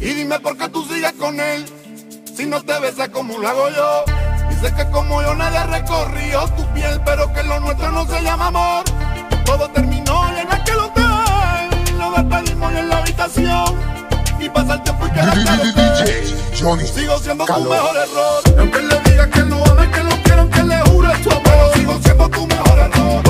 Y dime por qué tú sigues con él, si no te besas como lo hago yo. Dice que como yo nadie ha recorrido tu piel, pero que lo nuestro no se llama amor. Todo terminó y en aquel hotel nos despedimos en la habitación. Y pasa el tiempo y queda sigo siendo tu Calor. mejor error. Y aunque le diga que lo ame, que lo quiero, que le jure tu amor, sigo siendo tu mejor error.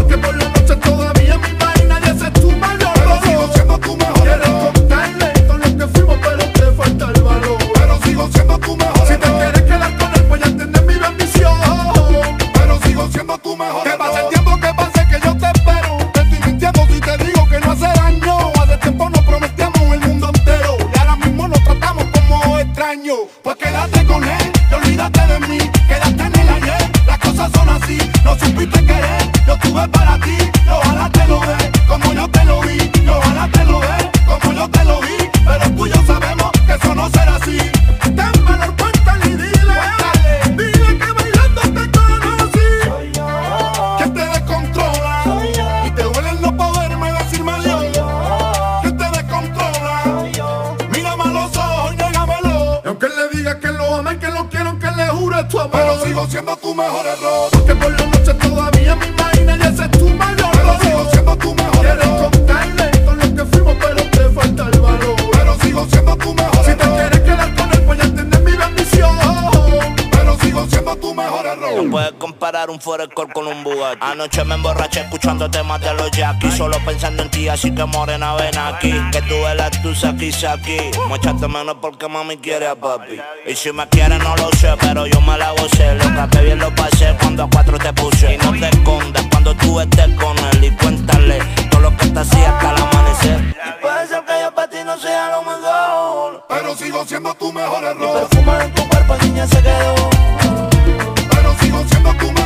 Tu mejor que lo quiero, que le jure tu amor. Pero sigo siendo tu mejor error. Porque por la noche todavía me imagina y ese es tu mayor Pero sigo siendo tu mejor error. Quieres contarle todo lo que fuimos, pero te falta el valor. Pero sigo siendo tu mejor comparar un Forecore con un Bugatti. Anoche me emborraché escuchando temas de los Jackie. Solo pensando en ti, así que morena ven aquí. Que tú eres tu saki saki Me echaste menos porque mami quiere a papi. Y si me quiere no lo sé, pero yo me la gocé. Lo que bien lo pasé cuando a cuatro te puse. Y no te escondas cuando tú estés con él Y cuéntale todo lo que te hacía hasta el amanecer. Y puede ser que yo para ti no sea lo mejor Pero sigo siendo tu mejor error. perfume en tu cuerpo niña se quedó Pero sigo siendo